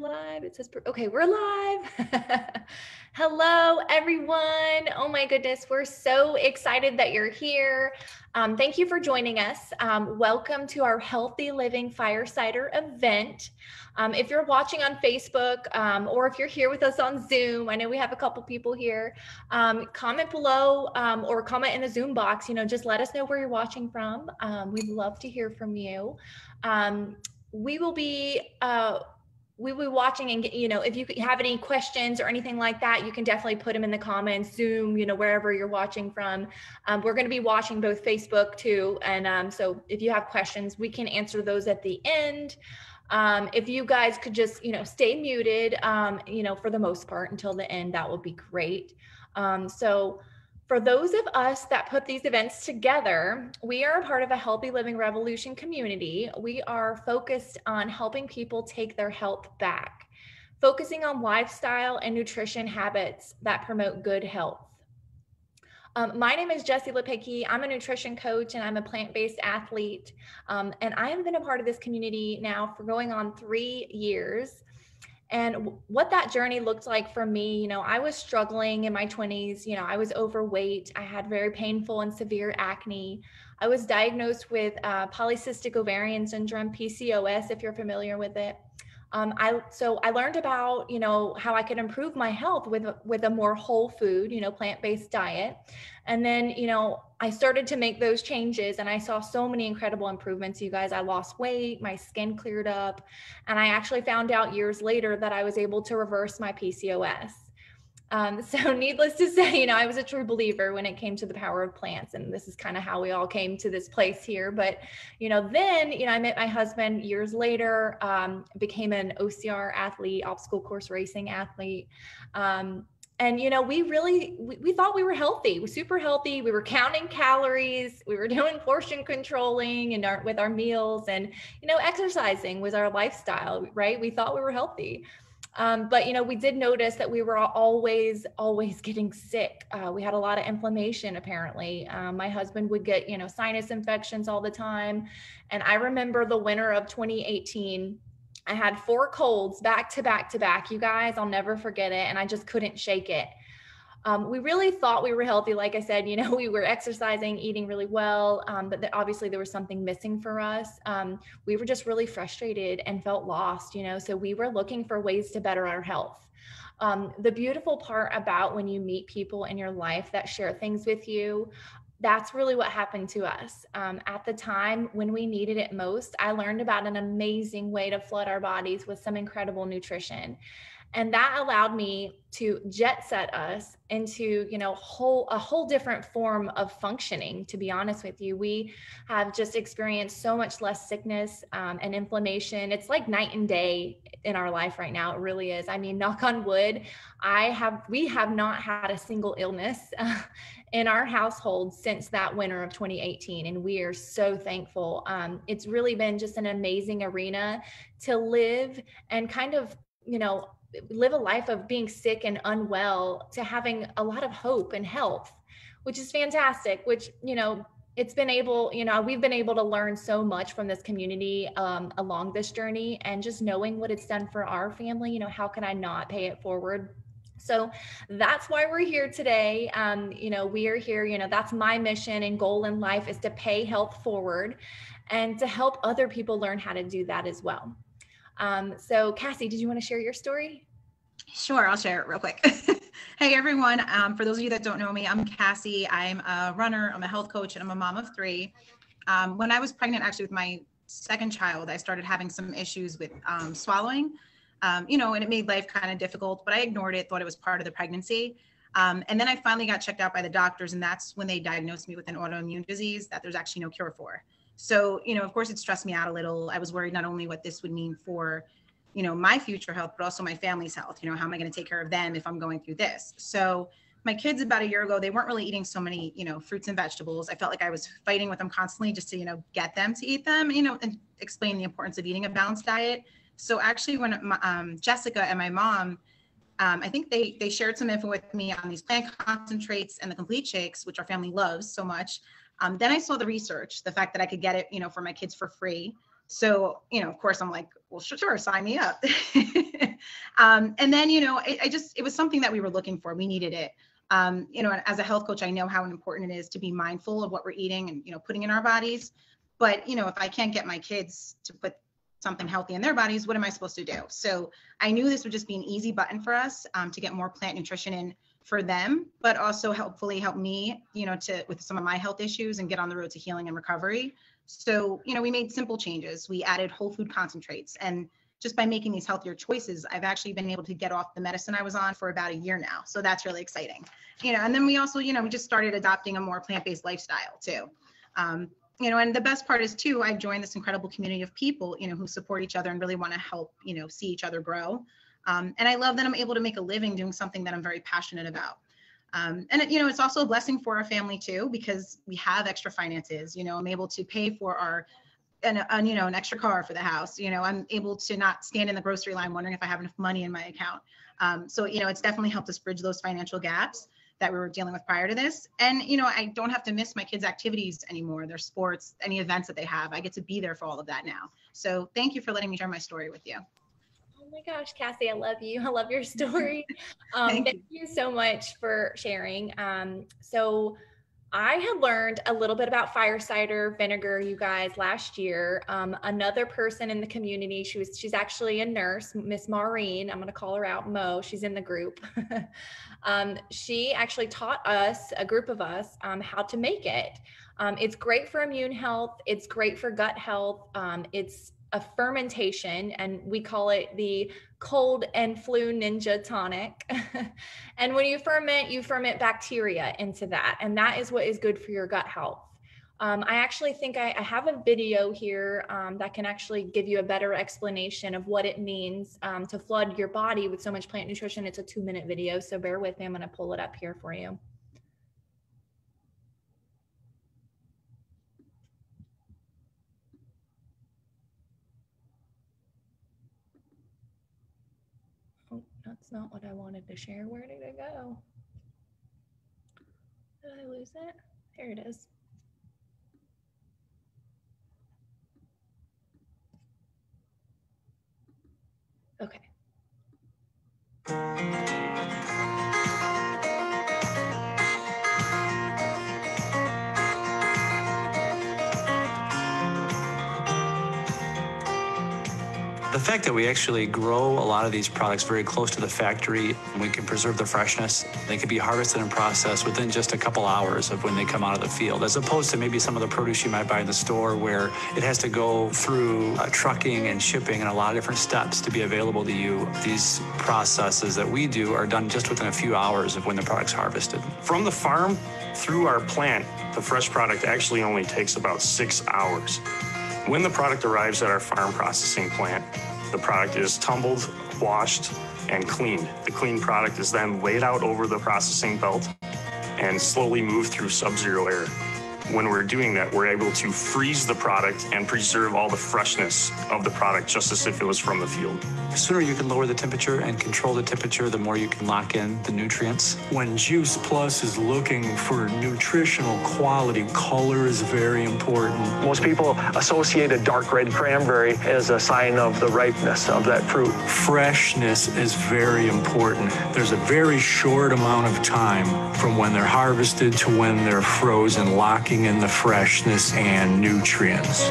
live. It says, okay, we're live. Hello, everyone. Oh my goodness, we're so excited that you're here. Um, thank you for joining us. Um, welcome to our Healthy Living Fire Cider event. Um, if you're watching on Facebook um, or if you're here with us on Zoom, I know we have a couple people here. Um, comment below um, or comment in the Zoom box. You know, just let us know where you're watching from. we'd love to hear from you. we will be. Uh, we will be watching and you know if you have any questions or anything like that you can definitely put them in the comments zoom you know wherever you're watching from. Um, we're going to be watching both facebook too and um, so if you have questions we can answer those at the end. Um, if you guys could just you know stay muted um, you know for the most part until the end that would be great. Um, so for those of us that put these events together, we are a part of a Healthy Living Revolution community. We are focused on helping people take their health back, focusing on lifestyle and nutrition habits that promote good health. Um, my name is Jessie Lapicki. I'm a nutrition coach and I'm a plant based athlete. Um, and I have been a part of this community now for going on three years and what that journey looked like for me you know i was struggling in my 20s you know i was overweight i had very painful and severe acne. I was diagnosed with uh, polycystic ovarian syndrome pcos if you're familiar with it um, I so I learned about you know how I could improve my health with with a more whole food you know plant based diet, and then you know I started to make those changes and I saw so many incredible improvements. You guys, I lost weight, my skin cleared up, and I actually found out years later that I was able to reverse my PCOS. Um, so, needless to say, you know, I was a true believer when it came to the power of plants, and this is kind of how we all came to this place here. But, you know, then, you know, I met my husband years later, um, became an OCR athlete, obstacle course racing athlete. Um, and you know we really we, we thought we were healthy we were super healthy we were counting calories we were doing portion controlling and our with our meals and you know exercising was our lifestyle right we thought we were healthy um, but you know, we did notice that we were always, always getting sick. Uh, we had a lot of inflammation. Apparently, um, my husband would get you know sinus infections all the time, and I remember the winter of 2018. I had four colds back to back to back. You guys, I'll never forget it, and I just couldn't shake it. Um, we really thought we were healthy. Like I said, you know, we were exercising, eating really well, um, but obviously there was something missing for us. Um, we were just really frustrated and felt lost, you know, so we were looking for ways to better our health. Um, the beautiful part about when you meet people in your life that share things with you, that's really what happened to us. Um, at the time when we needed it most, I learned about an amazing way to flood our bodies with some incredible nutrition and that allowed me to jet set us into you know whole a whole different form of functioning to be honest with you. We have just experienced so much less sickness um, and inflammation. It's like night and day in our life right now it really is. I mean knock on wood i have we have not had a single illness in our household since that winter of 2018 and we are so thankful. Um, it's really been just an amazing arena to live and kind of you know live a life of being sick and unwell to having a lot of hope and health which is fantastic which you know it's been able you know we've been able to learn so much from this community um, along this journey and just knowing what it's done for our family you know how can i not pay it forward? So that's why we're here today. Um, you know we are here you know that's my mission and goal in life is to pay health forward and to help other people learn how to do that as well um, so Cassie, did you want to share your story? Sure, I'll share it real quick. hey everyone, um, for those of you that don't know me, I'm Cassie. I'm a runner, I'm a health coach, and I'm a mom of three. Um, when I was pregnant, actually with my second child, I started having some issues with um, swallowing, um, you know, and it made life kind of difficult, but I ignored it, thought it was part of the pregnancy. Um, and then I finally got checked out by the doctors, and that's when they diagnosed me with an autoimmune disease that there's actually no cure for. So, you know, of course, it stressed me out a little. I was worried not only what this would mean for, you know, my future health, but also my family's health. You know, how am I going to take care of them if I'm going through this? So, my kids about a year ago, they weren't really eating so many, you know, fruits and vegetables. I felt like I was fighting with them constantly just to, you know, get them to eat them, you know, and explain the importance of eating a balanced diet. So actually, when my, um, Jessica and my mom, um, I think they they shared some info with me on these plant concentrates and the complete shakes, which our family loves so much. Um, then I saw the research, the fact that I could get it, you know, for my kids for free. So, you know, of course, I'm like, well, sure, sure sign me up. Um, and then, you know, I, I, just, it was something that we were looking for. We needed it. Um, you know, as a health coach, I know how important it is to be mindful of what we're eating and, you know, putting in our bodies. But, you know, if I can't get my kids to put something healthy in their bodies, what am I supposed to do? So I knew this would just be an easy button for us um, to get more plant nutrition in for them, but also helpfully help me, you know, to with some of my health issues and get on the road to healing and recovery. So, you know, we made simple changes. We added whole food concentrates and just by making these healthier choices, I've actually been able to get off the medicine I was on for about a year now. So that's really exciting. You know, and then we also, you know, we just started adopting a more plant-based lifestyle too. Um, you know, and the best part is too, I've joined this incredible community of people, you know, who support each other and really want to help, you know, see each other grow. Um, and I love that I'm able to make a living doing something that I'm very passionate about. Um, and it, you know, it's also a blessing for our family too, because we have extra finances, you know, I'm able to pay for our and, you know an extra car for the house. You know i'm able to not stand in the grocery line wondering if i have enough money in my account. Um, so you know it's definitely helped us bridge those financial gaps that we were dealing with prior to this. And you know i don't have to miss my kids activities anymore their sports any events that they have. I get to be there for all of that now. So thank you for letting me share my story with you my gosh, Cassie, I love you. I love your story. Um, thank, thank you. you. so much for sharing. Um, so, I had learned a little bit about fire cider vinegar, you guys, last year. Um, another person in the community, she was she's actually a nurse, Miss Maureen. I'm going to call her out, Mo. She's in the group. um, she actually taught us, a group of us, um, how to make it. Um, it's great for immune health. It's great for gut health. Um, it's a fermentation, and we call it the cold and flu ninja tonic. and when you ferment, you ferment bacteria into that, and that is what is good for your gut health. Um, I actually think I, I, have a video here um, that can actually give you a better explanation of what it means um, to flood your body with so much plant nutrition. It's a two minute video, so bear with me. I'm going to pull it up here for you. Not what I wanted to share. Where did it go? Did I lose it? Here it is. Okay. The fact that we actually grow a lot of these products very close to the factory, we can preserve the freshness. They can be harvested and processed within just a couple hours of when they come out of the field, as opposed to maybe some of the produce you might buy in the store where it has to go through uh, trucking and shipping and a lot of different steps to be available to you. These processes that we do are done just within a few hours of when the product's harvested. From the farm through our plant, the fresh product actually only takes about six hours. When the product arrives at our farm processing plant, the product is tumbled, washed, and cleaned. The clean product is then laid out over the processing belt and slowly moved through sub-zero air when we're doing that, we're able to freeze the product and preserve all the freshness of the product just as if it was from the field. The sooner you can lower the temperature and control the temperature, the more you can lock in the nutrients. When Juice Plus is looking for nutritional quality, color is very important. Most people associate a dark red cranberry as a sign of the ripeness of that fruit. Freshness is very important. There's a very short amount of time from when they're harvested to when they're frozen, locking in the freshness and nutrients.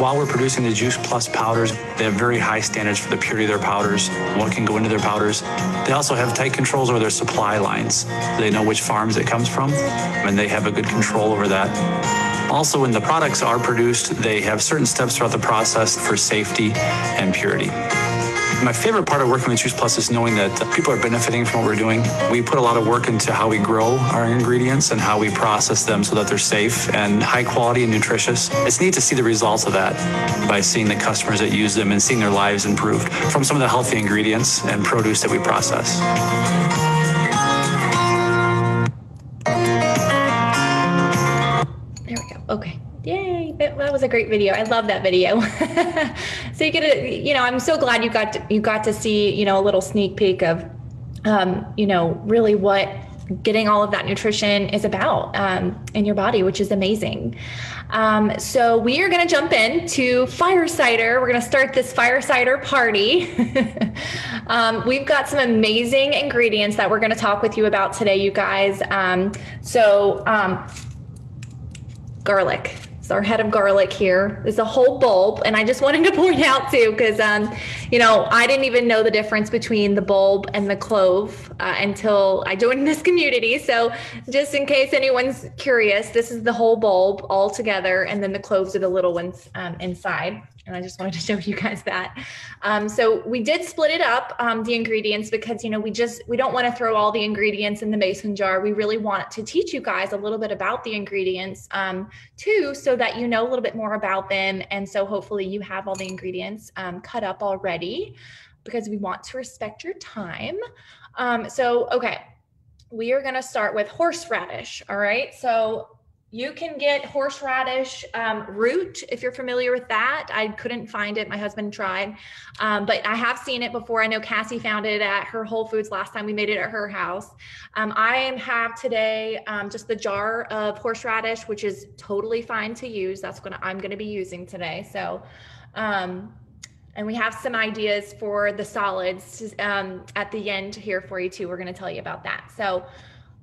While we're producing the Juice Plus powders, they have very high standards for the purity of their powders, what can go into their powders. They also have tight controls over their supply lines. They know which farms it comes from, and they have a good control over that. Also, when the products are produced, they have certain steps throughout the process for safety and purity. My favorite part of working with Juice Plus is knowing that people are benefiting from what we're doing. We put a lot of work into how we grow our ingredients and how we process them so that they're safe and high quality and nutritious. It's neat to see the results of that by seeing the customers that use them and seeing their lives improved from some of the healthy ingredients and produce that we process. There we go. Okay. Was a great video. I love that video. so you get a, you know, I'm so glad you got to, you got to see, you know, a little sneak peek of, um, you know, really what getting all of that nutrition is about um, in your body, which is amazing. Um, so we are going to jump into fire cider. We're going to start this Fire Cider party. um, we've got some amazing ingredients that we're going to talk with you about today, you guys. Um, so um, garlic our head of garlic here is a whole bulb. And I just wanted to point out too, because, um, you know, I didn't even know the difference between the bulb and the clove uh, until I joined this community. So just in case anyone's curious, this is the whole bulb all together. And then the cloves are the little ones um, inside and I just wanted to show you guys that. Um, so we did split it up, um, the ingredients, because, you know, we just, we don't want to throw all the ingredients in the mason jar. We really want to teach you guys a little bit about the ingredients um, too, so that you know a little bit more about them. And so hopefully you have all the ingredients um, cut up already because we want to respect your time. Um, so, okay, we are going to start with horseradish. All right. So you can get horseradish um, root if you're familiar with that. I couldn't find it. My husband tried, um, but I have seen it before. I know Cassie found it at her Whole Foods last time we made it at her house. Um, I have today um, just the jar of horseradish, which is totally fine to use. That's what I'm going to be using today. So, um, and we have some ideas for the solids um, at the end here for you too. We're going to tell you about that. So.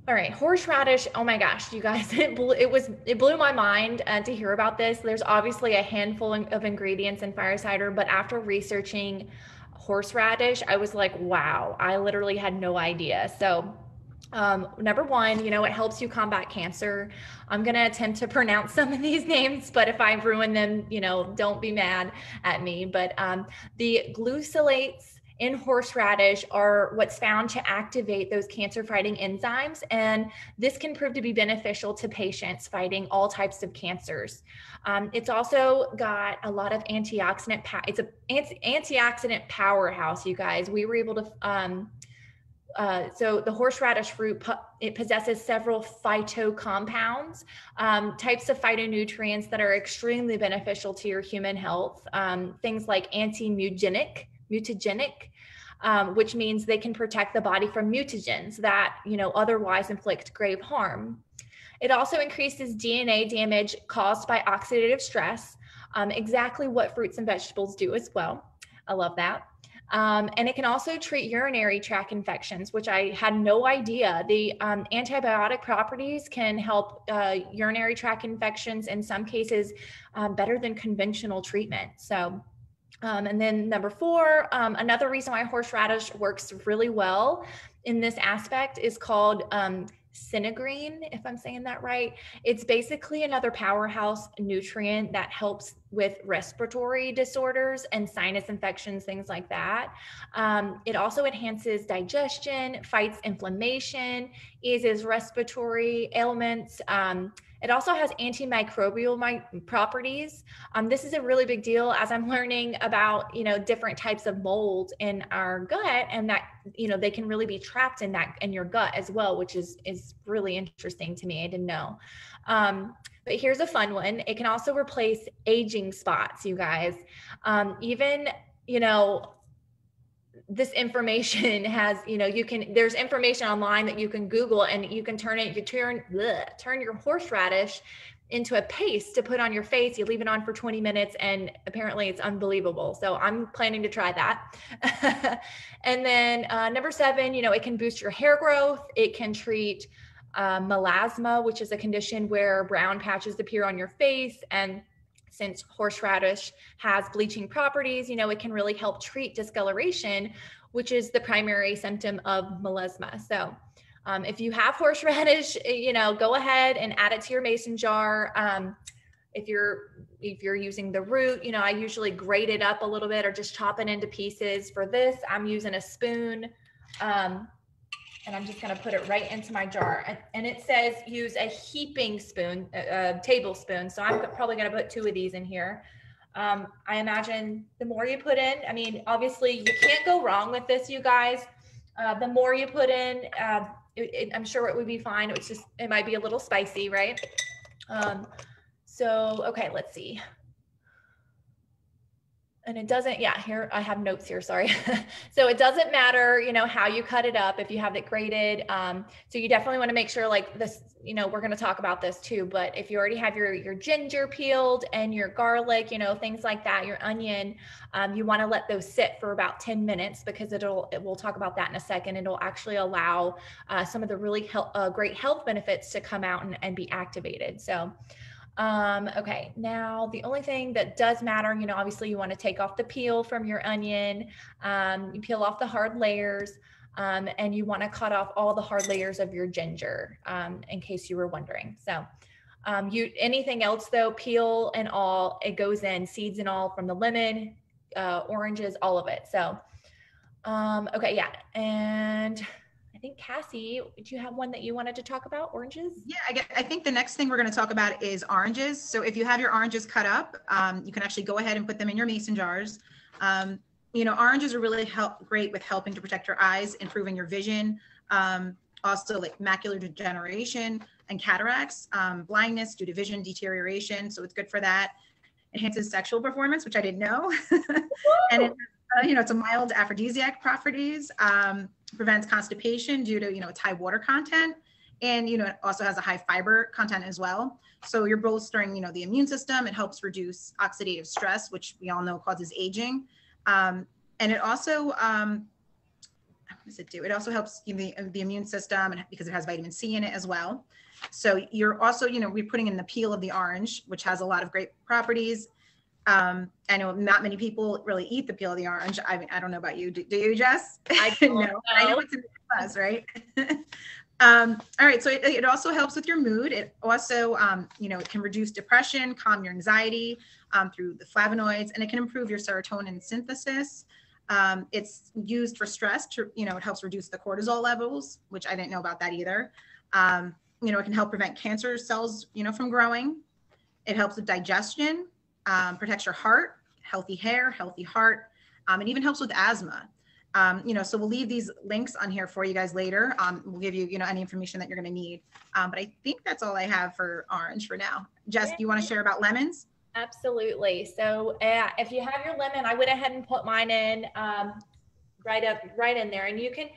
All right, horseradish. Oh my gosh, you guys, it, blew, it was it blew my mind uh, to hear about this. There's obviously a handful of ingredients in fire cider, but after researching horseradish, I was like, wow, I literally had no idea. So, um, number one, you know, it helps you combat cancer. I'm going to attempt to pronounce some of these names, but if I ruin them, you know, don't be mad at me. But um, the glucolates in horseradish are what's found to activate those cancer fighting enzymes. And this can prove to be beneficial to patients fighting all types of cancers. Um, it's also got a lot of antioxidant, pa- it's a anti- antioxidant powerhouse, you guys. We were able to, um, uh, so the horseradish fruit it possesses several phyto compounds um, types of phytonutrients that are extremely beneficial to your human health um, things like anti-mutagenic mutagenic, um, which means they can protect the body from mutagens that you know otherwise inflict grave harm. It also increases DNA damage caused by oxidative stress, um, exactly what fruits and vegetables do as well. I love that. Um, and it can also treat urinary tract infections, which I had no idea. The um, antibiotic properties can help uh, urinary tract infections in some cases um, better than conventional treatment. So um, and then number four, um, another reason why horseradish works really well in this aspect is called um, if I'm saying that right. It's basically another powerhouse nutrient that helps with respiratory disorders and sinus infections, things like that. Um, it also enhances digestion, fights inflammation, eases respiratory ailments. Um, it also has antimicrobial my, properties. Um, this is a really big deal as I'm learning about, you know, different types of mold in our gut and that, you know, they can really be trapped in that, in your gut as well, which is, is really interesting to me. I didn't know. Um, but here's a fun one. It can also replace aging spots, you guys. Um, even, you know, this information has you know you can there's information online that you can google and you can turn it you turn bleh, turn your horseradish into a paste to put on your face. You leave it on for 20 minutes and apparently it's unbelievable. So i'm planning to try that. And then uh, number seven you know it can boost your hair growth. It can treat uh, melasma which is a condition where brown patches appear on your face and since horseradish has bleaching properties, you know, it can really help treat discoloration, which is the primary symptom of melasma. So um, if you have horseradish, you know, go ahead and add it to your mason jar. Um, if you're if you're using the root, you know, I usually grate it up a little bit or just chop it into pieces. For this, I'm using a spoon. Um, and I'm just going to put it right into my jar. And, and it says use a heaping spoon, a, a tablespoon. So I'm probably going to put two of these in here. Um, I imagine the more you put in, I mean, obviously you can't go wrong with this, you guys. Uh, the more you put in, uh, it, it, I'm sure it would be fine. It's just, it might be a little spicy, right? Um, so, okay, let's see. And it doesn't yeah here i have notes here sorry. So it doesn't matter you know how you cut it up if you have it graded um, so you definitely want to make sure like this you know we're going to talk about this too but if you already have your your ginger peeled and your garlic you know things like that your onion um, you want to let those sit for about 10 minutes because it'll it, we'll talk about that in a second. It'll actually allow uh, some of the really he- uh, great health benefits to come out and, and be activated. So um, okay, now the only thing that does matter, you know, obviously you want to take off the peel from your onion, um, you peel off the hard layers, um, and you want to cut off all the hard layers of your ginger, um, in case you were wondering. So, um, you anything else though, peel and all, it goes in, seeds and all from the lemon, uh, oranges, all of it. So, um, okay, yeah, and I think Cassie, do you have one that you wanted to talk about? Oranges? Yeah, I, get, I think the next thing we're going to talk about is oranges. So if you have your oranges cut up, um, you can actually go ahead and put them in your mason jars. Um, you know, oranges are really help great with helping to protect your eyes, improving your vision, um, also like macular degeneration and cataracts, um, blindness due to vision deterioration. So it's good for that. Enhances sexual performance, which I didn't know. and it, uh, you know, it's a mild aphrodisiac properties. Um, prevents constipation due to you know its high water content and you know it also has a high fiber content as well. So you're bolstering you know the immune system. It helps reduce oxidative stress which we all know causes aging. Um, and it also um, what does it do? It also helps the, the immune system because it has vitamin c in it as well. So you're also you know we're putting in the peel of the orange which has a lot of great properties um, I know not many people really eat the peel of the orange. I mean, I don't know about you. Do, do you, Jess? I don't know. know. I know it's in the buzz, right? um, all right. So it, it, also helps with your mood. It also, um, you know, it can reduce depression, calm your anxiety um, through the flavonoids, and it can improve your serotonin synthesis. Um, it's used for stress to, you know, it helps reduce the cortisol levels, which I didn't know about that either. Um, you know, it can help prevent cancer cells, you know, from growing. It helps with digestion um, protects your heart, healthy hair, healthy heart, um, and even helps with asthma. Um, you know, so we'll leave these links on here for you guys later. Um, we'll give you, you know, any information that you're going to need. Um, but I think that's all I have for orange for now. Jess, do you want to share about lemons? Absolutely. So uh, if you have your lemon, I went ahead and put mine in um, right up, right in there, and you can,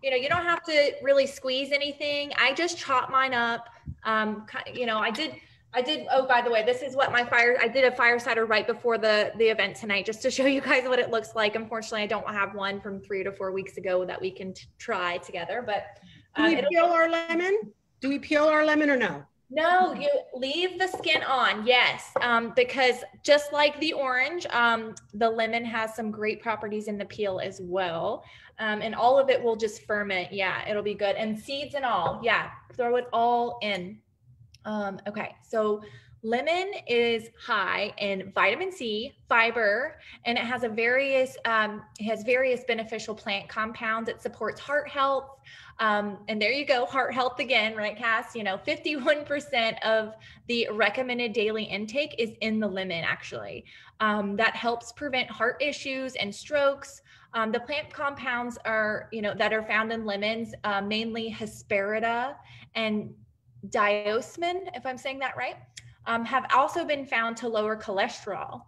you know, you don't have to really squeeze anything. I just chop mine up. Um, you know, I did I did. Oh, by the way, this is what my fire. I did a fire cider right before the the event tonight, just to show you guys what it looks like. Unfortunately, I don't have one from three to four weeks ago that we can try together. But um, do we peel our lemon? Do we peel our lemon or no? No, you leave the skin on. Yes, um, because just like the orange, um, the lemon has some great properties in the peel as well, um, and all of it will just ferment. Yeah, it'll be good. And seeds and all. Yeah, throw it all in. Um, okay, so lemon is high in vitamin C, fiber, and it has a various um, has various beneficial plant compounds. It supports heart health. Um, and there you go, heart health again, right, Cass? You know, 51% of the recommended daily intake is in the lemon, actually. Um, that helps prevent heart issues and strokes. Um, the plant compounds are, you know, that are found in lemons, uh, mainly Hesperida and diosmin, if I'm saying that right, um, have also been found to lower cholesterol.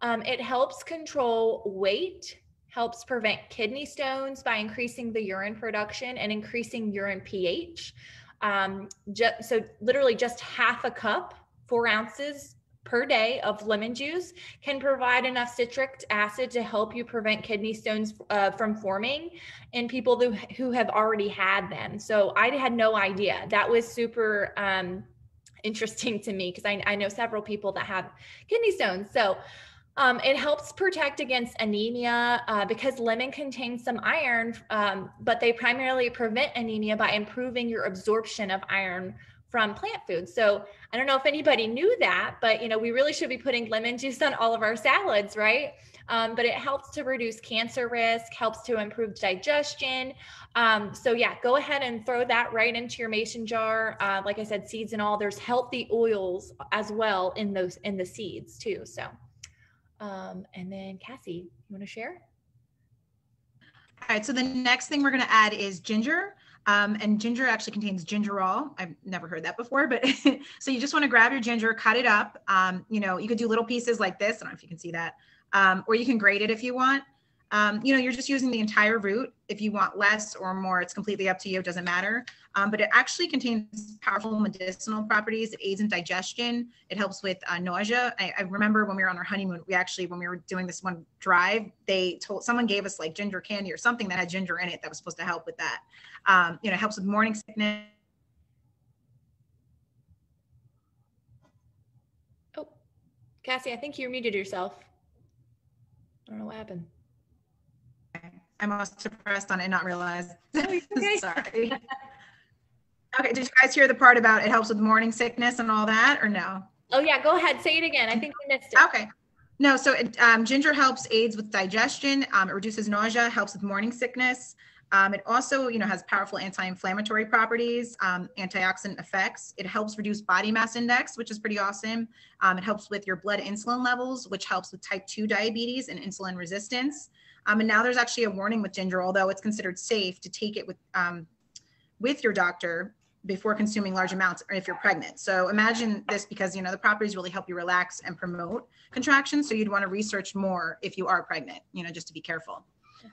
Um, it helps control weight, helps prevent kidney stones by increasing the urine production and increasing urine pH. Um, ju- so, literally, just half a cup, four ounces per day of lemon juice can provide enough citric acid to help you prevent kidney stones uh, from forming in people who, who have already had them. So I had no idea. That was super um, interesting to me because I, I know several people that have kidney stones. So um, it helps protect against anemia uh, because lemon contains some iron, um, but they primarily prevent anemia by improving your absorption of iron from plant foods. So I don't know if anybody knew that, but you know, we really should be putting lemon juice on all of our salads, right? Um, but it helps to reduce cancer risk, helps to improve digestion. Um, so yeah, go ahead and throw that right into your mason jar. Uh, like I said, seeds and all. There's healthy oils as well in those in the seeds too. So, um, and then Cassie, you want to share? All right. So the next thing we're going to add is ginger. Um, and ginger actually contains gingerol. I've never heard that before, but so you just want to grab your ginger, cut it up. Um, you know, you could do little pieces like this. I don't know if you can see that. um, or you can grate it if you want. Um, you know, you're just using the entire root. If you want less or more, it's completely up to you. It doesn't matter. Um, but it actually contains powerful medicinal properties. It aids in digestion. It helps with uh, nausea. I, I, remember when we were on our honeymoon, we actually, when we were doing this one drive, they told someone gave us like ginger candy or something that had ginger in it that was supposed to help with that. Um, you know, it helps with morning sickness. Oh, Cassie, I think you muted yourself. I don't know what happened. I must have pressed on it and not realize. okay. Sorry. okay, did you guys hear the part about it helps with morning sickness and all that, or no? Oh yeah, go ahead. Say it again. I think we missed it. Okay. No, so it, um, ginger helps aids with digestion. Um, it reduces nausea, helps with morning sickness. Um, it also, you know, has powerful anti-inflammatory properties, um, antioxidant effects. It helps reduce body mass index, which is pretty awesome. Um, it helps with your blood insulin levels, which helps with type 2 diabetes and insulin resistance. Um, and now there's actually a warning with ginger, although it's considered safe to take it with um, with your doctor before consuming large amounts or if you're pregnant. So imagine this because you know the properties really help you relax and promote contractions. So you'd want to research more if you are pregnant, you know, just to be careful.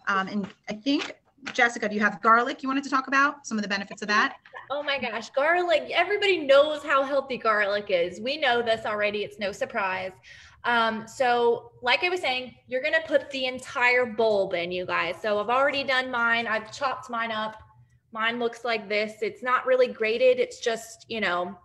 Um, and I think Jessica, do you have garlic you wanted to talk about some of the benefits of that? Oh my gosh, garlic. Everybody knows how healthy garlic is. We know this already. It's no surprise. Um, so like I was saying, you're going to put the entire bulb in you guys. So I've already done mine. I've chopped mine up. Mine looks like this. It's not really grated. It's just, you know,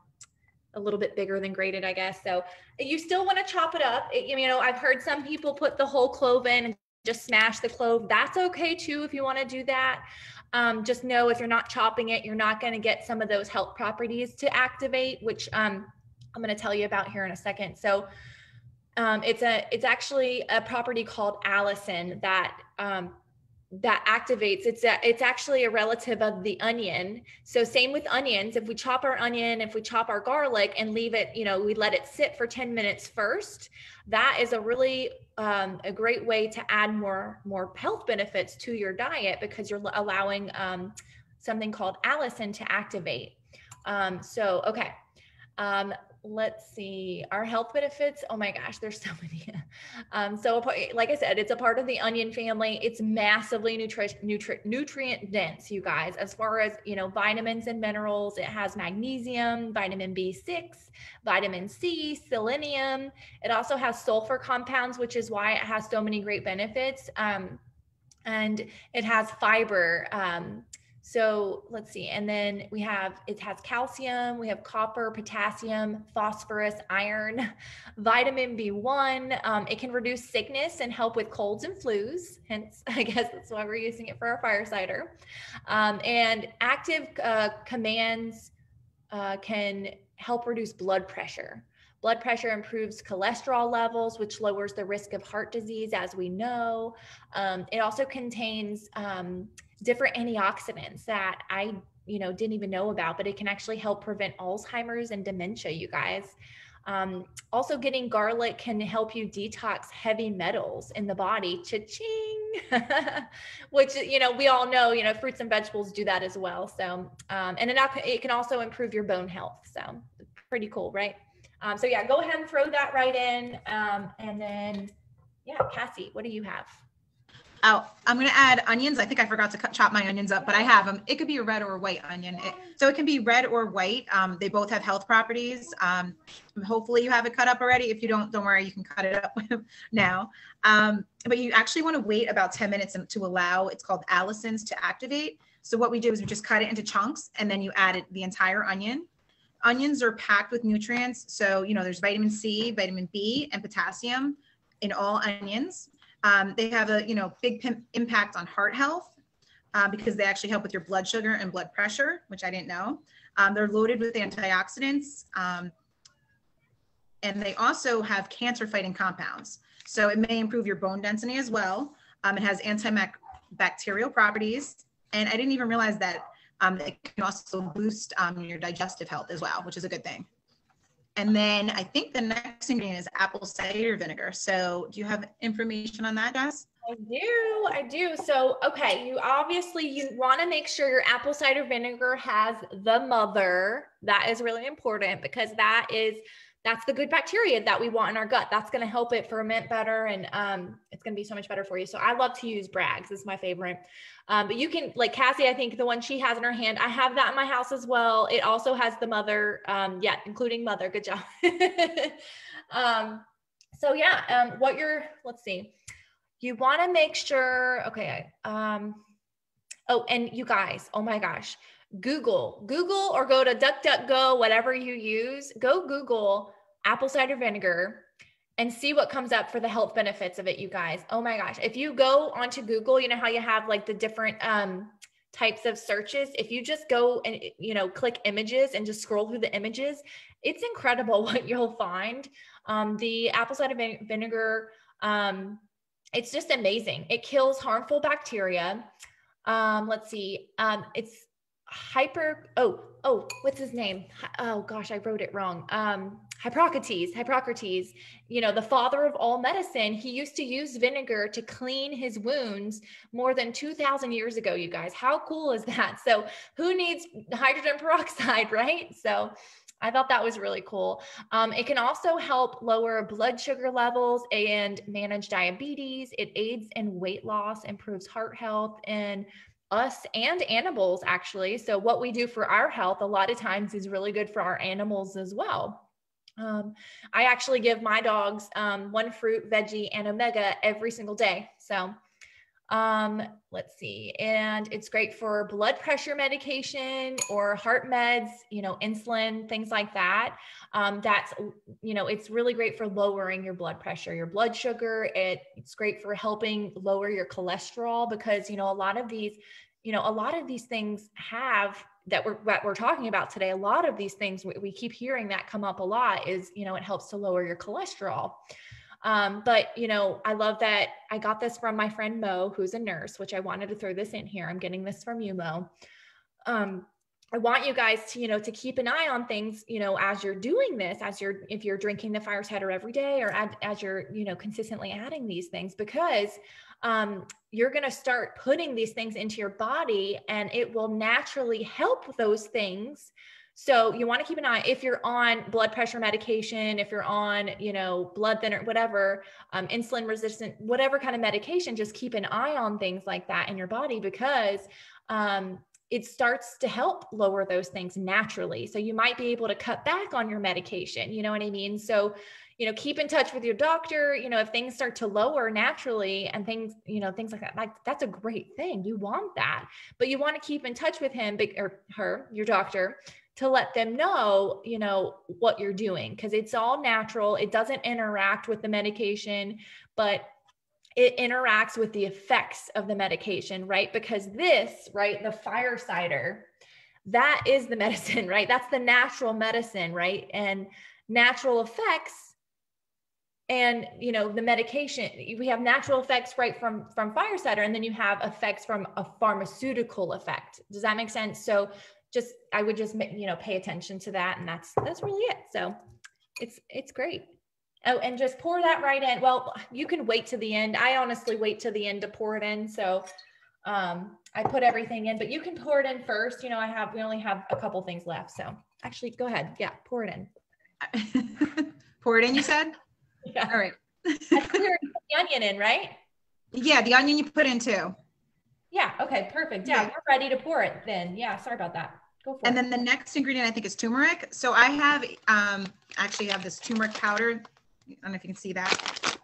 a little bit bigger than grated, I guess. So you still want to chop it up. It, you know, I've heard some people put the whole clove in and just smash the clove. That's okay too if you want to do that. Um, just know if you're not chopping it, you're not going to get some of those health properties to activate, which um, I'm going to tell you about here in a second. So um, it's a it's actually a property called allicin that um, that activates it's a, it's actually a relative of the onion. So same with onions. If we chop our onion if we chop our garlic and leave it you know we let it sit for 10 minutes first that is a really um, a great way to add more more health benefits to your diet because you're allowing um, something called allicin to activate. Um, so okay. Um, let's see our health benefits oh my gosh there's so many. Um, so like i said it's a part of the onion family. It's massively nutri- nutri- nutrient dense you guys. As far as you know vitamins and minerals it has magnesium vitamin b6 vitamin c selenium. It also has sulfur compounds which is why it has so many great benefits. Um, and it has fiber um, so let's see. And then we have, it has calcium, we have copper, potassium, phosphorus, iron, vitamin B1. Um, it can reduce sickness and help with colds and flus. Hence, I guess that's why we're using it for our fire cider. Um, and active uh, commands uh, can help reduce blood pressure. Blood pressure improves cholesterol levels, which lowers the risk of heart disease, as we know. Um, it also contains um, different antioxidants that I, you know, didn't even know about, but it can actually help prevent Alzheimer's and dementia, you guys. Um, also, getting garlic can help you detox heavy metals in the body. Cha-ching! Which you know we all know. You know, fruits and vegetables do that as well. So, um, and it, it can also improve your bone health. So, pretty cool, right? Um, so yeah, go ahead and throw that right in, um, and then yeah, Cassie, what do you have? Oh, I'm going to add onions. I think I forgot to cut, chop my onions up, but I have them. It could be a red or a white onion. It, so it can be red or white. Um, they both have health properties. Um, hopefully you have it cut up already. If you don't, don't worry, you can cut it up now. Um, but you actually want to wait about 10 minutes to allow, it's called allicins to activate. So what we do is we just cut it into chunks and then you add it, the entire onion. Onions are packed with nutrients. So, you know, there's vitamin C, vitamin B, and potassium in all onions. Um, they have a you know big impact on heart health uh, because they actually help with your blood sugar and blood pressure, which I didn't know. Um, they're loaded with antioxidants, um, and they also have cancer-fighting compounds. So it may improve your bone density as well. Um, it has antibacterial properties, and I didn't even realize that um, it can also boost um, your digestive health as well, which is a good thing. And then I think the next ingredient is apple cider vinegar. So do you have information on that, Jess? I do. I do. So, okay, you obviously you want to make sure your apple cider vinegar has the mother. That is really important because that is that's the good bacteria that we want in our gut. That's going to help it ferment better and um, it's going to be so much better for you. So I love to use Bragg's. It's my favorite. Um, but you can, like Cassie, I think the one she has in her hand, I have that in my house as well. It also has the mother, um, yeah, including mother. Good job. um, so yeah, um, what you're, let's see, you want to make sure, okay. Um, oh, and you guys, oh my gosh, Google, Google or go to DuckDuckGo, whatever you use, go Google apple cider vinegar and see what comes up for the health benefits of it, you guys. Oh my gosh. If you go onto Google, you know how you have like the different um, types of searches. If you just go and, you know, click images and just scroll through the images, it's incredible what you'll find. Um, the apple cider vinegar, um, it's just amazing. It kills harmful bacteria. Um, let's see. Um, it's hyper oh oh what's his name? Oh gosh i wrote it wrong. Um hippocrates hippocrates you know the father of all medicine he used to use vinegar to clean his wounds more than 2000 years ago you guys. How cool is that? So who needs hydrogen peroxide right? So I thought that was really cool. Um, it can also help lower blood sugar levels and manage diabetes. It aids in weight loss, improves heart health, and us and animals actually. So what we do for our health a lot of times is really good for our animals as well. Um, I actually give my dogs um, one fruit, veggie, and omega every single day. So um, let's see, and it's great for blood pressure medication or heart meds, you know, insulin, things like that. Um, that's, you know, it's really great for lowering your blood pressure, your blood sugar. It, it's great for helping lower your cholesterol because, you know, a lot of these you know, a lot of these things have that we're we're talking about today. A lot of these things we, we keep hearing that come up a lot is, you know, it helps to lower your cholesterol. Um, but you know, I love that I got this from my friend Mo, who's a nurse, which I wanted to throw this in here. I'm getting this from you, Mo. Um, I want you guys to, you know, to keep an eye on things, you know, as you're doing this, as you're, if you're drinking the fire cider every day or ad, as you're, you know, consistently adding these things, because um, you're going to start putting these things into your body and it will naturally help those things so you want to keep an eye if you're on blood pressure medication, if you're on, you know, blood thinner, whatever, um, insulin resistant, whatever kind of medication, just keep an eye on things like that in your body because um, it starts to help lower those things naturally. So you might be able to cut back on your medication. You know what I mean? So you know keep in touch with your doctor you know if things start to lower naturally and things you know things like that like that's a great thing you want that but you want to keep in touch with him or her your doctor to let them know you know what you're doing because it's all natural it doesn't interact with the medication but it interacts with the effects of the medication right? Because this right the fire cider that is the medicine right? That's the natural medicine right? And natural effects and you know the medication we have natural effects right from from fire cider and then you have effects from a pharmaceutical effect. Does that make sense? So just i would just you know pay attention to that and that's that's really it so it's it's great oh and just pour that right in well you can wait to the end i honestly wait to the end to pour it in so um i put everything in but you can pour it in first you know i have we only have a couple things left so actually go ahead yeah pour it in pour it in you said Yeah. All right. That's clear. Put the onion in, right? Yeah, the onion you put in too. Yeah. Okay. Perfect. Yeah, we're ready to pour it then. Yeah. Sorry about that. And it. then the next ingredient I think is turmeric. So I have um actually have this turmeric powder. I don't know if you can see that.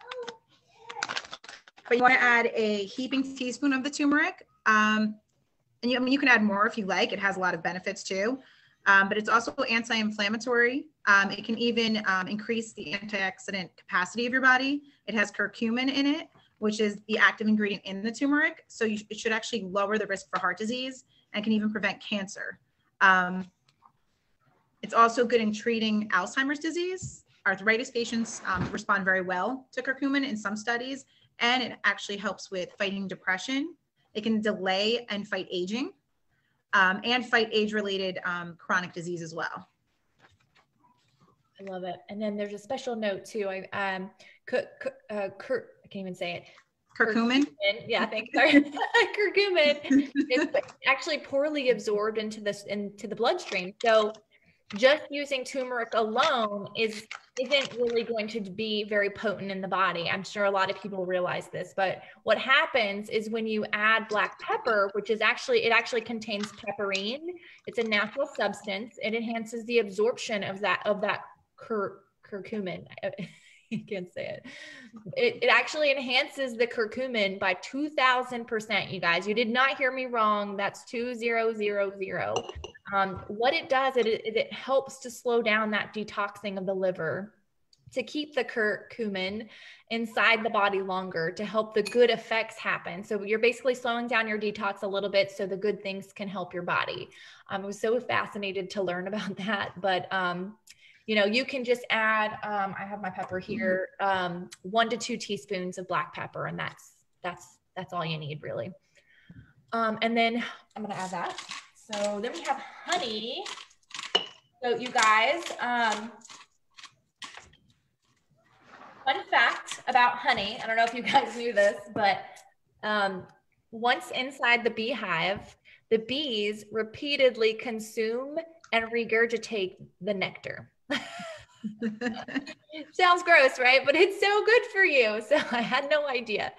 But you want to add a heaping teaspoon of the turmeric. Um, and you, I mean, you can add more if you like. It has a lot of benefits too. Um, but it's also anti-inflammatory. Um, it can even um, increase the antioxidant capacity of your body. It has curcumin in it, which is the active ingredient in the turmeric. So you, it should actually lower the risk for heart disease and can even prevent cancer. Um, it's also good in treating Alzheimer's disease. Arthritis patients um, respond very well to curcumin in some studies, and it actually helps with fighting depression. It can delay and fight aging um, and fight age-related um, chronic disease as well. I love it. And then there's a special note too. I um, uh, Kurt, I can't even say it. Curcumin. Yeah, thanks. Sorry, curcumin is actually poorly absorbed into this into the bloodstream. So just using turmeric alone is isn't really going to be very potent in the body. I'm sure a lot of people realize this, but what happens is when you add black pepper, which is actually it actually contains piperine. It's a natural substance. It enhances the absorption of that of that cur- curcumin. you can't say it. it. It actually enhances the curcumin by 2000%, you guys. You did not hear me wrong. That's 2000. Um, what it does, it, it, it helps to slow down that detoxing of the liver to keep the curcumin inside the body longer to help the good effects happen. So you're basically slowing down your detox a little bit so the good things can help your body. Um, I was so fascinated to learn about that, but um, you know, you can just add, um, I have my pepper here, um, one to two teaspoons of black pepper, and that's, that's, that's all you need really. Um, and then I'm going to add that. So then we have honey. So you guys, um, fun fact about honey. I don't know if you guys knew this, but um, once inside the beehive, the bees repeatedly consume and regurgitate the nectar. Sounds gross, right? But it's so good for you. So I had no idea.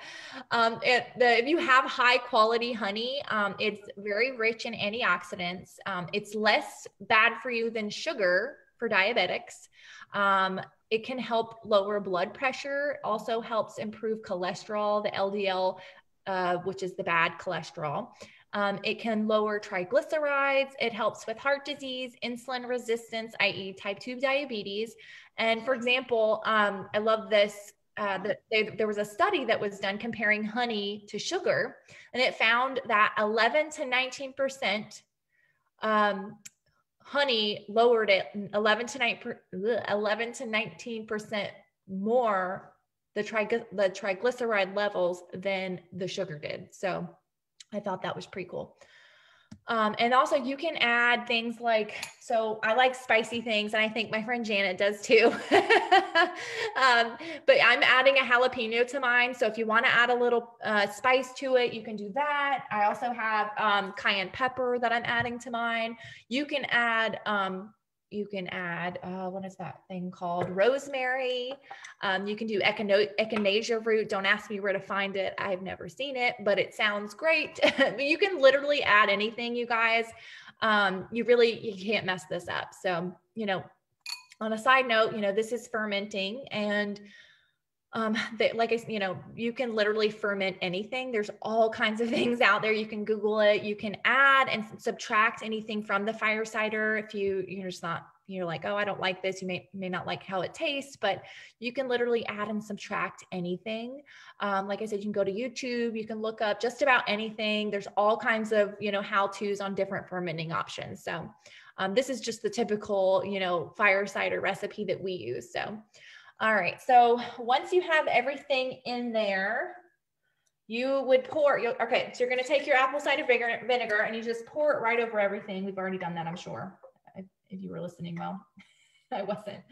Um, it, the, if you have high quality honey, um, it's very rich in antioxidants. Um, it's less bad for you than sugar for diabetics. Um, it can help lower blood pressure, also helps improve cholesterol, the LDL, uh, which is the bad cholesterol. Um, it can lower triglycerides. It helps with heart disease, insulin resistance, i.e., type 2 diabetes. And for example, um, I love this. Uh, that they, there was a study that was done comparing honey to sugar, and it found that 11 to 19 percent um, honey lowered it 11 to 9 11 to 19 percent more the, trig- the triglyceride levels than the sugar did. So I thought that was pretty cool. Um, and also you can add things like, so I like spicy things and I think my friend Janet does too. um, but I'm adding a jalapeno to mine. So if you want to add a little uh, spice to it, you can do that. I also have um, cayenne pepper that I'm adding to mine. You can add um, you can add, uh, what is that thing called? Rosemary. Um, you can do echino- echinacea root. Don't ask me where to find it. I've never seen it, but it sounds great. you can literally add anything, you guys. Um, you really, you can't mess this up. So, you know, on a side note, you know, this is fermenting and um, that like I, you know, you can literally ferment anything. There's all kinds of things out there. You can Google it. You can add and subtract anything from the fire cider if you you're just not you're like, oh, I don't like this. You may may not like how it tastes, but you can literally add and subtract anything. Um, like I said, you can go to YouTube. You can look up just about anything. There's all kinds of you know how tos on different fermenting options. So um, this is just the typical you know fire cider recipe that we use. So. All right, so once you have everything in there, you would pour, okay, so you're gonna take your apple cider vinegar and you just pour it right over everything. We've already done that, I'm sure, if you were listening well. I wasn't.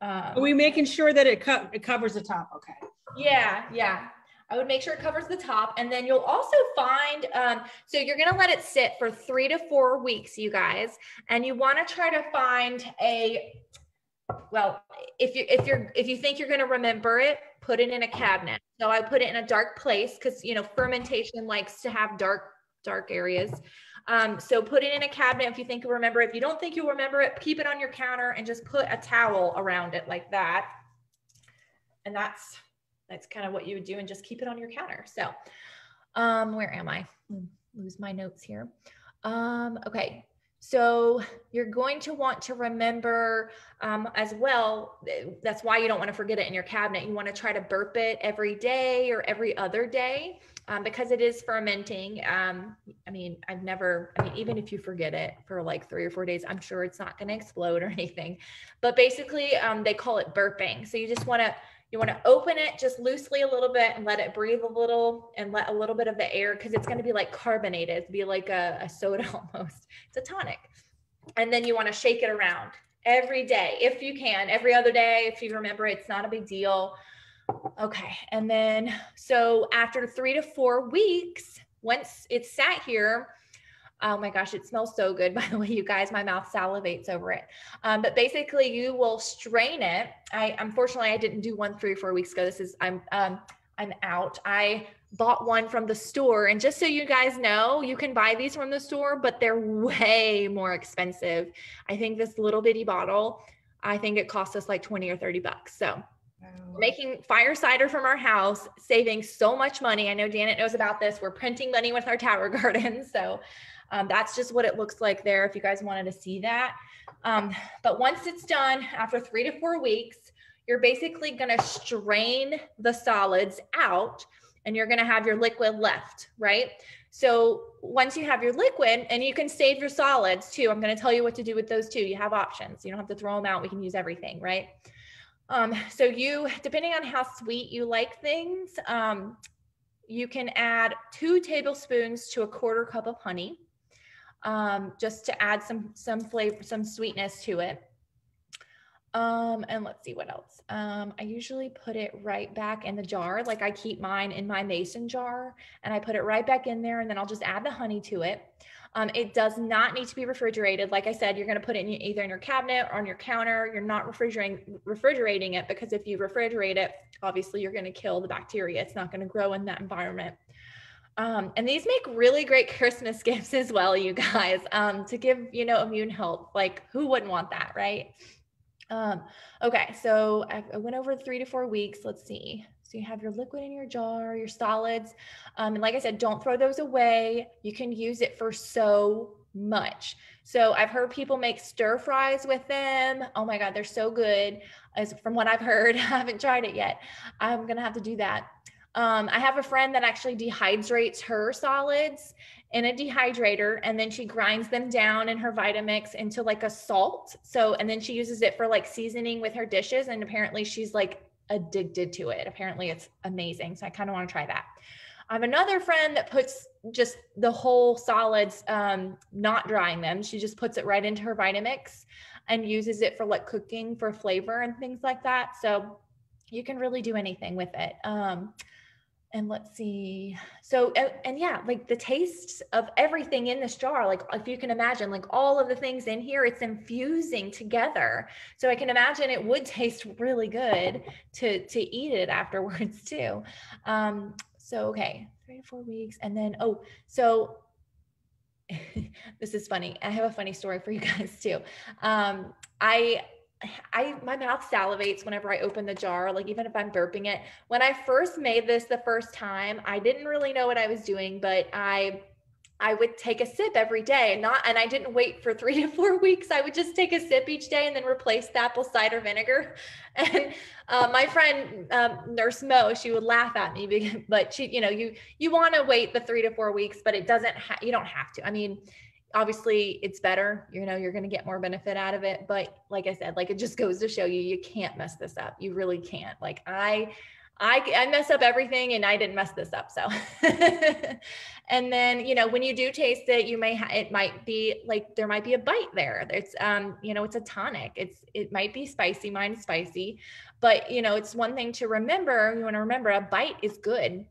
Um, Are we making sure that it, co it covers the top? Okay. Yeah, yeah. I would make sure it covers the top. And then you'll also find, um, so you're going to let it sit for three to four weeks, you guys. And you want to try to find a well, if you if you're if you think you're going to remember it, put it in a cabinet. So I put it in a dark place because you know fermentation likes to have dark dark areas. Um, so put it in a cabinet if you think you'll remember it. If you don't think you'll remember it, keep it on your counter and just put a towel around it like that. And that's that's kind of what you would do and just keep it on your counter. So um, where am I? Lose my notes here. Um, okay, so you're going to want to remember um, as well. That's why you don't want to forget it in your cabinet. You want to try to burp it every day or every other day um, because it is fermenting. Um, I mean, I've never, I mean, even if you forget it for like three or four days, I'm sure it's not going to explode or anything. But basically, um, they call it burping. So you just want to you want to open it just loosely a little bit and let it breathe a little and let a little bit of the air because it's going to be like carbonated. It'd be like a, a soda almost. It's a tonic. And then you want to shake it around every day if you can, every other day. If you remember, it's not a big deal. Okay. And then, so after three to four weeks, once it's sat here, Oh my gosh, it smells so good. By the way, you guys, my mouth salivates over it. Um, but basically, you will strain it. I unfortunately I didn't do one three or four weeks ago. This is I'm um, I'm out. I bought one from the store, and just so you guys know, you can buy these from the store, but they're way more expensive. I think this little bitty bottle, I think it cost us like twenty or thirty bucks. So making fire cider from our house, saving so much money. I know Janet knows about this. We're printing money with our tower garden. So um, that's just what it looks like there if you guys wanted to see that. Um, but once it's done, after three to four weeks, you're basically going to strain the solids out and you're going to have your liquid left, right? So once you have your liquid and you can save your solids too, I'm going to tell you what to do with those too. You have options. You don't have to throw them out. We can use everything, right? Um, so you, depending on how sweet you like things, um, you can add two tablespoons to a quarter cup of honey, um, just to add some some flavor, some sweetness to it. Um, and let's see what else. Um, I usually put it right back in the jar. Like I keep mine in my mason jar and I put it right back in there and then I'll just add the honey to it. Um, it does not need to be refrigerated. Like I said, you're going to put it in either in your cabinet or on your counter. You're not refrigerating refrigerating it because if you refrigerate it, obviously you're going to kill the bacteria. It's not going to grow in that environment. Um, and these make really great Christmas gifts as well, you guys, um, to give, you know, immune help. Like who wouldn't want that, right? Um, okay, so I went over three to four weeks. Let's see. So you have your liquid in your jar, your solids. Um, and like I said, don't throw those away. You can use it for so much. So I've heard people make stir fries with them. Oh my God, they're so good. As from what I've heard, I haven't tried it yet. I'm gonna have to do that. Um, I have a friend that actually dehydrates her solids in a dehydrator and then she grinds them down in her Vitamix into like a salt. So, and then she uses it for like seasoning with her dishes. And apparently she's like addicted to it. Apparently, it's amazing. So I kind of want to try that. I have another friend that puts just the whole solids, um, not drying them. She just puts it right into her Vitamix and uses it for like cooking for flavor and things like that. So you can really do anything with it. Um, and let's see so and, and, yeah like the tastes of everything in this jar like if you can imagine like all of the things in here it's infusing together. So i can imagine it would taste really good to to eat it afterwards too. Um so okay three to four weeks and then oh so this is funny. I have a funny story for you guys too. Um i I my mouth salivates whenever I open the jar, like even if I'm burping it. When I first made this the first time, I didn't really know what I was doing, but I I would take a sip every day and not and I didn't wait for 3 to 4 weeks. I would just take a sip each day and then replace the apple cider vinegar. And uh, my friend um, nurse Mo, she would laugh at me because, but she you know, you you want to wait the 3 to 4 weeks, but it doesn't ha- you don't have to. I mean, obviously it's better you know you're going to get more benefit out of it but like i said like it just goes to show you you can't mess this up you really can't like i i i mess up everything and i didn't mess this up so and then you know when you do taste it you may ha- it might be like there might be a bite there it's um you know it's a tonic it's it might be spicy mine's spicy but you know it's one thing to remember you want to remember a bite is good.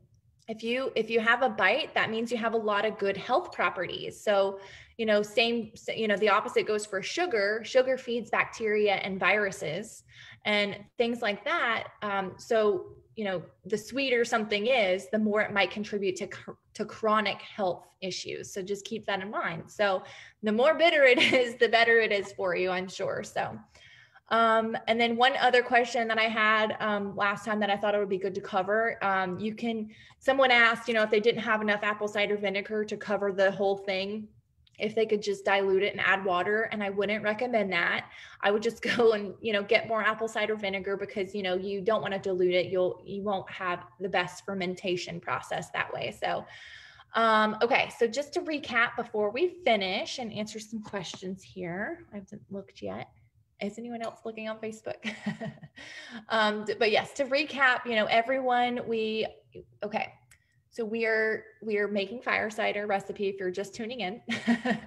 If you if you have a bite that means you have a lot of good health properties so you know same you know the opposite goes for sugar. Sugar feeds bacteria and viruses and things like that. Um, so you know the sweeter something is the more it might contribute to to chronic health issues. So just keep that in mind. So the more bitter it is the better it is for you i'm sure. So um, and then one other question that I had um, last time that I thought it would be good to cover, um, you can, someone asked, you know, if they didn't have enough apple cider vinegar to cover the whole thing, if they could just dilute it and add water and i wouldn't recommend that i would just go and you know get more apple cider vinegar because you know you don't want to dilute it you'll you won't have the best fermentation process that way so um, okay so just to recap before we finish and answer some questions here i haven't looked yet is anyone else looking on Facebook? um, but yes, to recap, you know, everyone, we, okay. So we are we are making fire cider recipe if you're just tuning in,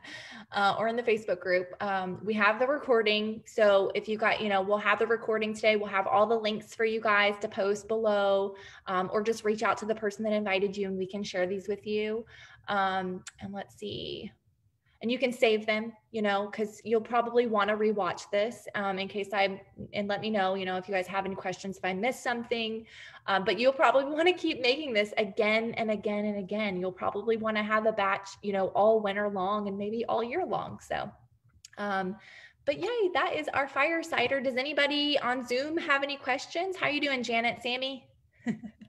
uh, or in the Facebook group. Um, we have the recording. So if you got, you know, we'll have the recording today. We'll have all the links for you guys to post below, um, or just reach out to the person that invited you, and we can share these with you. Um, and let's see, and you can save them, you know, because you'll probably want to rewatch this um, in case I and let me know, you know, if you guys have any questions if I missed something. Um, but you'll probably want to keep making this again and again and again. You'll probably want to have a batch, you know, all winter long and maybe all year long. So, um, but yay, that is our fire cider. Does anybody on Zoom have any questions? How are you doing, Janet, Sammy?